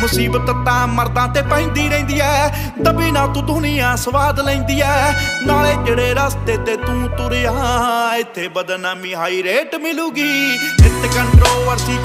ਮੁਸੀਬਤ ਤਾਂ ਮਰਦਾਂ ਤੇ ਪੈਂਦੀ ਰਹਿੰਦੀ ਐ। ਦਬੀ ਨਾ ਤੂੰ ਦੁਨੀਆ ਸਵਾਦ ਲੈਂਦੀ ਐ। ਨਾਲੇ ਜਿਹੜੇ ਰਸਤੇ ਤੇ ਤੂੰ ਤੁਰਿਆ, ਇੱਥੇ ਬਦਨਾਮੀ ਹਾਈ ਰੇਟ ਮਿਲੂਗੀ। ਇੱਥੇ ਕੰਟਰੋਵਰਸੀ